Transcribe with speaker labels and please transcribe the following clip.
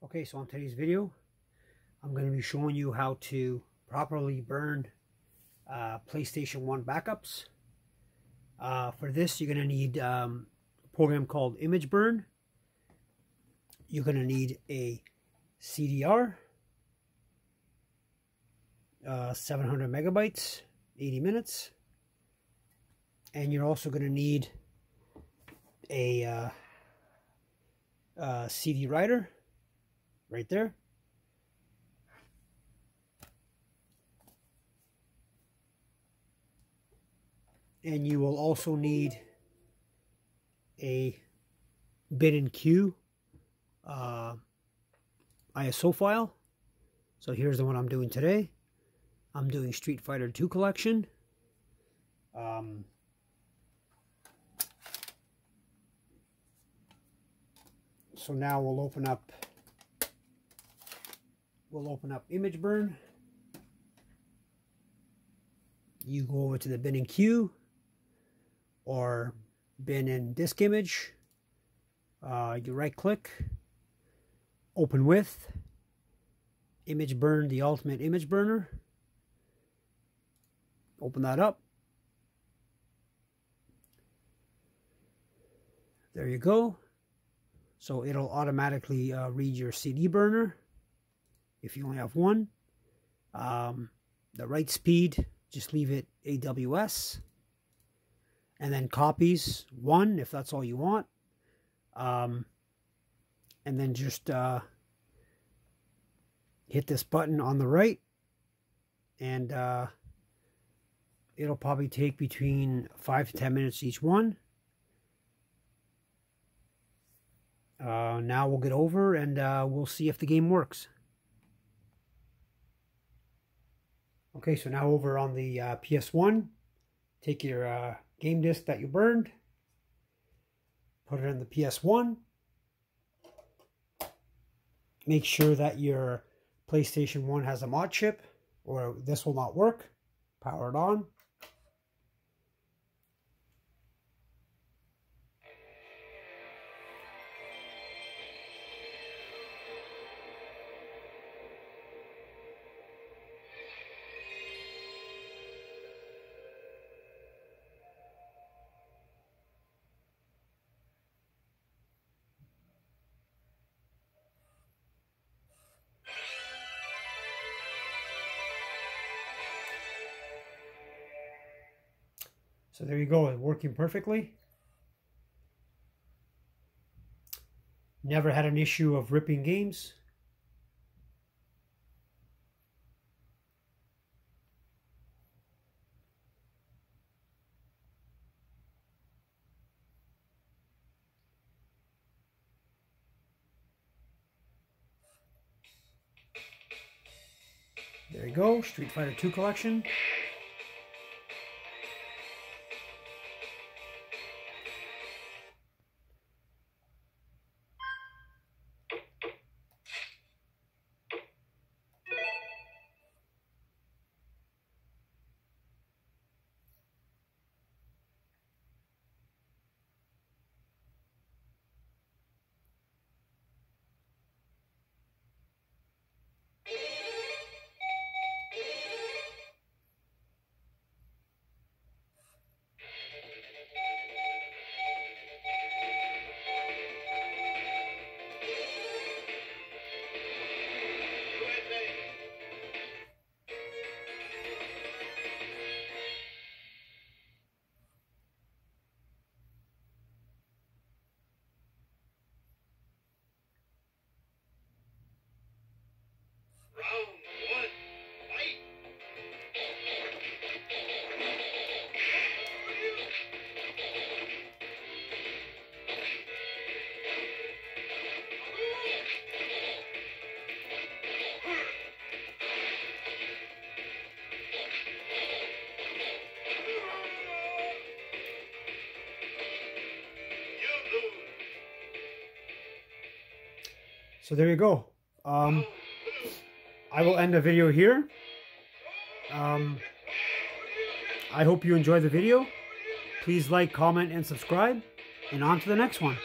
Speaker 1: Okay, so on today's video, I'm going to be showing you how to properly burn uh, PlayStation 1 backups. Uh, for this, you're going to need um, a program called ImgBurn. You're going to need a CDR, uh, 700 megabytes, 80 minutes. And you're also going to need a uh, uh CD writer right there. And you will also need a bin and cue uh, ISO file. So here's the one I'm doing today. I'm doing Street Fighter 2 collection. Um, so now we'll open up we'll open up ImgBurn. You go over to the bin and cue or bin and disk image. Uh, you right click, open with, ImgBurn the ultimate image burner. Open that up. There you go. So it'll automatically uh, read your CD burner if you only have one. Um, the write speed, just leave it AWS. And then copies, one, if that's all you want. Um, and then just uh, hit this button on the right. And uh, it'll probably take between 5 to 10 minutes each one. Uh, now we'll get over and uh, we'll see if the game works. Okay, so now over on the uh, PS1, take your uh, game disc that you burned, put it in the PS1. Make sure that your PlayStation 1 has a mod chip or this will not work. Power it on. So there you go, it's working perfectly. Never had an issue of ripping games. There you go, Street Fighter 2 collection. So there you go. Um, I will end the video here. Um, I hope you enjoyed the video. Please like, comment, and subscribe. And on to the next one.